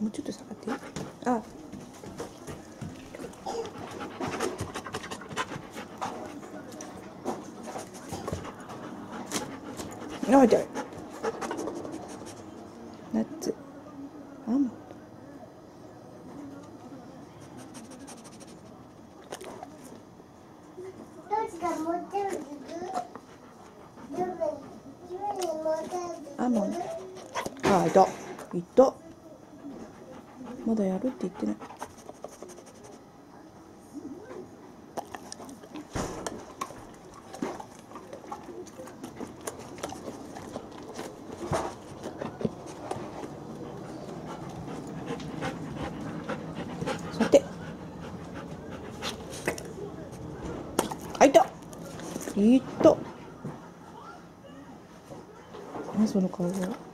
もうちょっと下がって。あ。あ痛い。ナッツ。アーモンド。アーモンド。あいたいたまだやるって言ってないさて。あいた。いった何その顔は？